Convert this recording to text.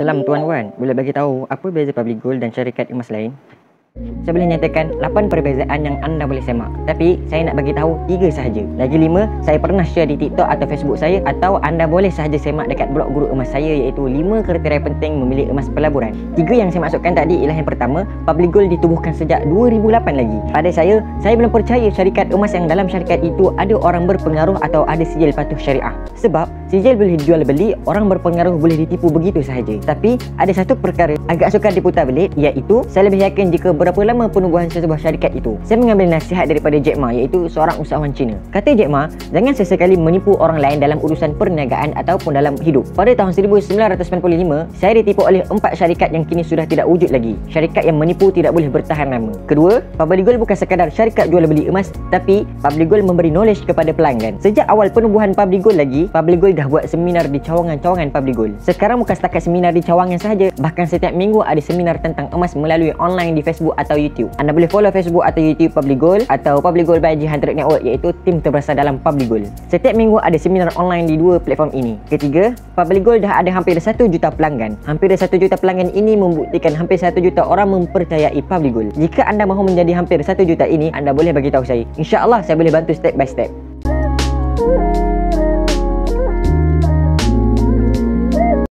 Salam tuan-tuan, boleh bagi tahu apa beza public gold dan syarikat emas lain? Saya boleh nyatakan 8 perbezaan yang anda boleh semak. Tapi saya nak bagi tahu 3 sahaja. Lagi 5, saya pernah share di TikTok atau Facebook saya Atau anda boleh sahaja semak dekat blog guru emas saya Iaitu 5 kriteria penting memilih emas pelaburan. 3 yang saya maksudkan tadi ialah yang pertama Public Gold ditubuhkan sejak 2008 lagi. Pada saya, saya belum percaya syarikat emas yang dalam syarikat itu Ada orang berpengaruh atau ada sijil patuh syariah. Sebab sijil boleh dijual beli Orang berpengaruh boleh ditipu begitu sahaja Tapi ada satu perkara agak sukar diputar belit Iaitu saya lebih yakin jika berapa lama penubuhan sebuah syarikat itu. Saya mengambil nasihat daripada Jack Ma iaitu seorang usahawan Cina. Kata Jack Ma, jangan sesekali menipu orang lain dalam urusan perniagaan ataupun dalam hidup. Pada tahun 1995, saya ditipu oleh empat syarikat yang kini sudah tidak wujud lagi. Syarikat yang menipu tidak boleh bertahan lama. Kedua, Public Gold bukan sekadar syarikat jual beli emas tapi Public Gold memberi knowledge kepada pelanggan. Sejak awal penubuhan Public Gold lagi, Public Gold dah buat seminar di cawangan-cawangan Public Gold. Sekarang bukan setakat seminar di cawangan sahaja, bahkan setiap minggu ada seminar tentang emas melalui online di Facebook atau YouTube. Anda boleh follow Facebook atau YouTube Public Gold atau Public Gold by G100 Network iaitu tim terberasal dalam Public Gold. Setiap minggu ada seminar online di dua platform ini. Ketiga, Public Gold dah ada hampir 1 juta pelanggan. Hampir 1 juta pelanggan ini membuktikan hampir 1 juta orang mempercayai Public Gold. Jika anda mahu menjadi hampir 1 juta ini, anda boleh bagi tahu saya. Insya-Allah saya boleh bantu step by step.